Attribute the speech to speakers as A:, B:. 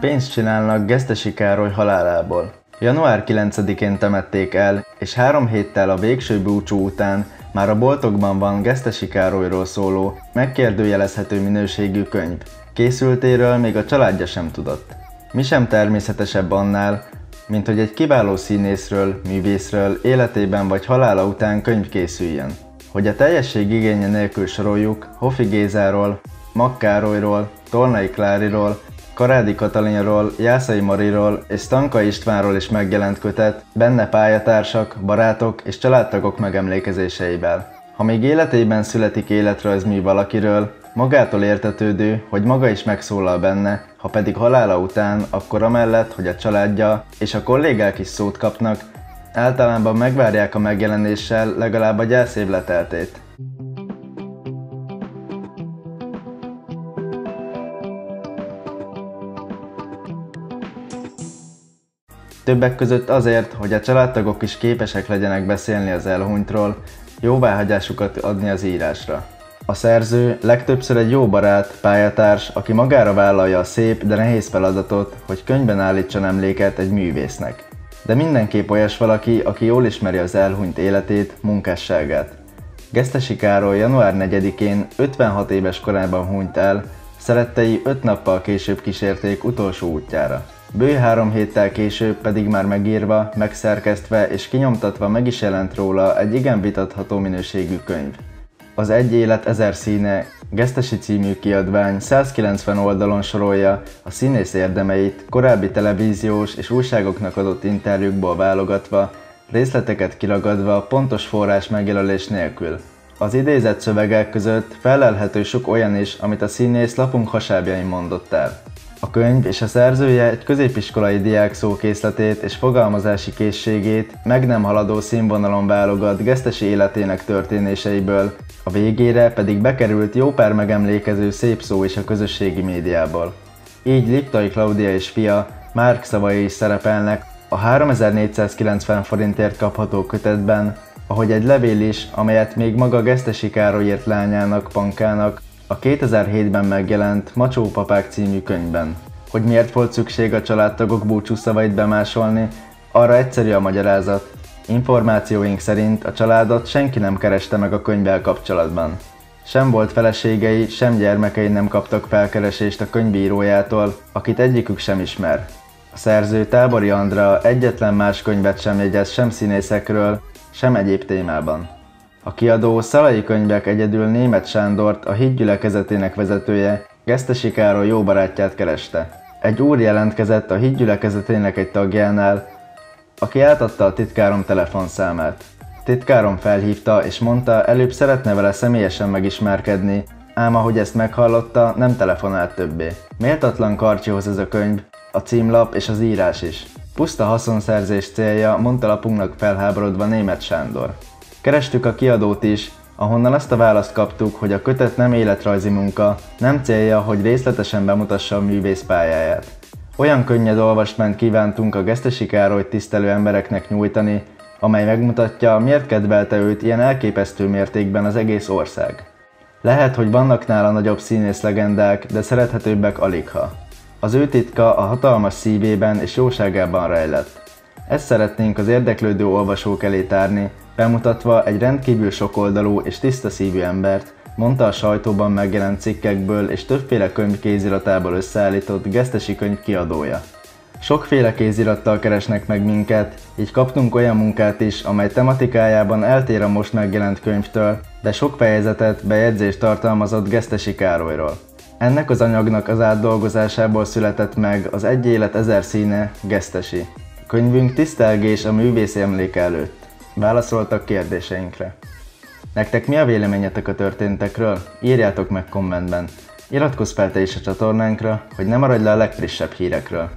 A: Pénzt csinálnak Gesztesi Károly halálából. Január 9-én temették el, és három héttel a végső búcsú után már a boltokban van Gesztesi Károlyról szóló, megkérdőjelezhető minőségű könyv. Készültéről még a családja sem tudott. Mi sem természetesebb annál, mint hogy egy kiváló színészről, művészről életében vagy halála után könyv készüljön. Hogy a teljesség igénye nélkül soroljuk Hofi Gézáról, Makkárolyról, Tornai Kláriról, Karádi Katalinról, Jászai Mariról és Stanka Istvánról is megjelent kötet, benne pályatársak, barátok és családtagok megemlékezéseivel. Ha még életében születik életrajzmű valakiről, magától értetődő, hogy maga is megszólal benne, ha pedig halála után, akkor amellett, hogy a családja és a kollégák is szót kapnak, általában megvárják a megjelenéssel legalább a gyászév leteltét. Többek között azért, hogy a családtagok is képesek legyenek beszélni az elhunytról, jóváhagyásukat adni az írásra. A szerző legtöbbször egy jó barát, pályatárs, aki magára vállalja a szép, de nehéz feladatot, hogy könyvben állítson emléket egy művésznek. De mindenképp olyas valaki, aki jól ismeri az elhunyt életét, munkásságát. Gesztesi Károly január 4-én 56 éves korában hunyt el, szerettei 5 nappal később kísérték utolsó útjára. Bő három héttel később pedig már megírva, megszerkesztve és kinyomtatva meg is jelent róla egy igen vitatható minőségű könyv. Az Egy élet ezer színe Gesztesi című kiadvány 190 oldalon sorolja a színész érdemeit, korábbi televíziós és újságoknak adott interjúkból válogatva, részleteket kiragadva pontos forrás megjelölés nélkül. Az idézett szövegek között felelhető sok olyan is, amit a színész lapunk hasábjain mondott el. A könyv és a szerzője egy középiskolai diák szókészletét és fogalmazási készségét meg nem haladó színvonalon válogat gesztesi életének történéseiből, a végére pedig bekerült jó pár megemlékező szép szó is a közösségi médiából. Így Liptai Claudia és fia, Márk szavai is szerepelnek a 3490 forintért kapható kötetben, ahogy egy levél is, amelyet még maga Gesztesi Károly írt lányának, Pankának, a 2007-ben megjelent Macsó Papák című könyvben. Hogy miért volt szükség a családtagok búcsú szavait bemásolni, arra egyszerű a magyarázat. Információink szerint a családot senki nem kereste meg a könyvvel kapcsolatban. Sem volt feleségei, sem gyermekei nem kaptak felkeresést a könyvírójától, akit egyikük sem ismer. A szerző Tábori Andra egyetlen más könyvet sem jegyez sem színészekről, sem egyéb témában. A kiadó Szalai Könyvek egyedül német Sándort, a hídgyülekezetének vezetője, Gesztesi Károly jó barátját kereste. Egy úr jelentkezett a hídgyülekezetének egy tagjánál, aki átadta a titkárom telefonszámát. Titkárom felhívta és mondta, előbb szeretne vele személyesen megismerkedni, ám ahogy ezt meghallotta, nem telefonált többé. Méltatlan karcsihoz ez a könyv, a címlap és az írás is. Puszta haszonszerzés célja, mondta lapunknak felháborodva német Sándor. Kerestük a kiadót is, ahonnan azt a választ kaptuk, hogy a kötet nem életrajzi munka, nem célja, hogy részletesen bemutassa a művész pályáját. Olyan könnyed olvasmányt kívántunk a Gesztesi Károly tisztelő embereknek nyújtani, amely megmutatja, miért kedvelte őt ilyen elképesztő mértékben az egész ország. Lehet, hogy vannak nála nagyobb színész legendák, de szerethetőbbek aligha. Az ő titka a hatalmas szívében és jóságában rejlett. Ezt szeretnénk az érdeklődő olvasók elé tárni, bemutatva egy rendkívül sokoldalú és tiszta szívű embert, mondta a sajtóban megjelent cikkekből és többféle könyv kéziratából összeállított gesztesi könyv kiadója. Sokféle kézirattal keresnek meg minket, így kaptunk olyan munkát is, amely tematikájában eltér a most megjelent könyvtől, de sok fejezetet, bejegyzést tartalmazott Gesztesi Károlyról. Ennek az anyagnak az átdolgozásából született meg az Egy élet ezer színe, Gesztesi. Könyvünk tisztelgés a művész emléke előtt. Válaszoltak kérdéseinkre. Nektek mi a véleményetek a történtekről? Írjátok meg kommentben. Iratkozz fel te is a csatornánkra, hogy ne maradj le a legfrissebb hírekről.